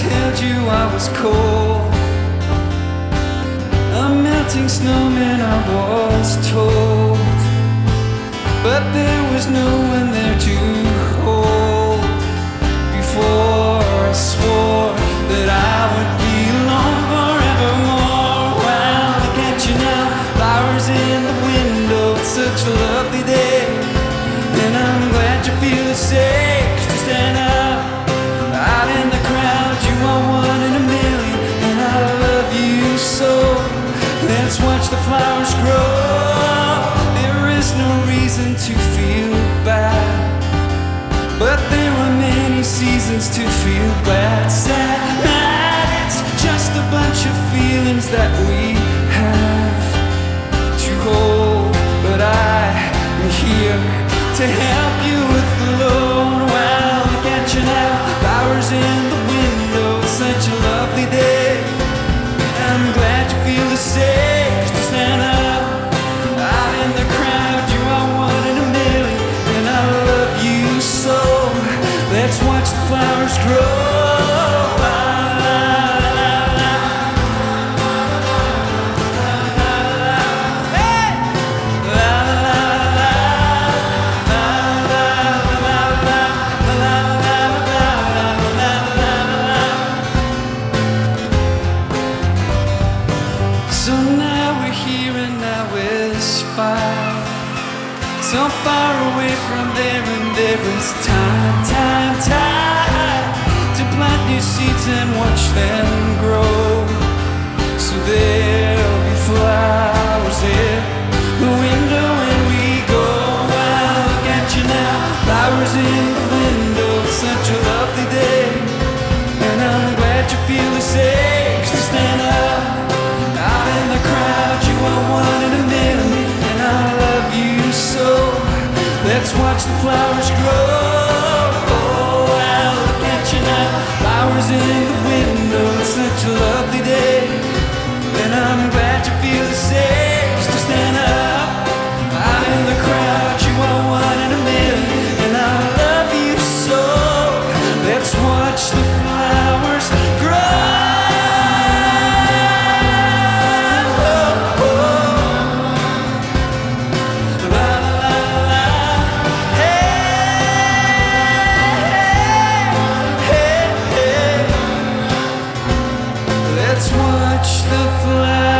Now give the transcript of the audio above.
you I was cold. A melting snowman I was told. But there was no one there to hold. Before I swore that I would be alone forevermore. Well, look at you now, flowers in the window. Such a lovely day. Let's watch the flowers grow. There is no reason to feel bad. But there are many seasons to feel bad, sad, mad. It's just a bunch of feelings that we have to hold. But I am here to help So now we're here, and now we're spy. So far away from there and there is time, time, time and watch them grow. So there'll be flowers in the window when we go. Well, look at you now, flowers in the window, such a lovely day. And I'm glad you feel the same. So stand up out in the crowd. You are one in a million, and I love you so. Let's watch the flowers grow. Flowers in the window. It's such a lovely day, and I'm glad you feel the same. So stand up out in the crowd. You are one in a million, and I love you so. Let's watch the Let's watch the flash.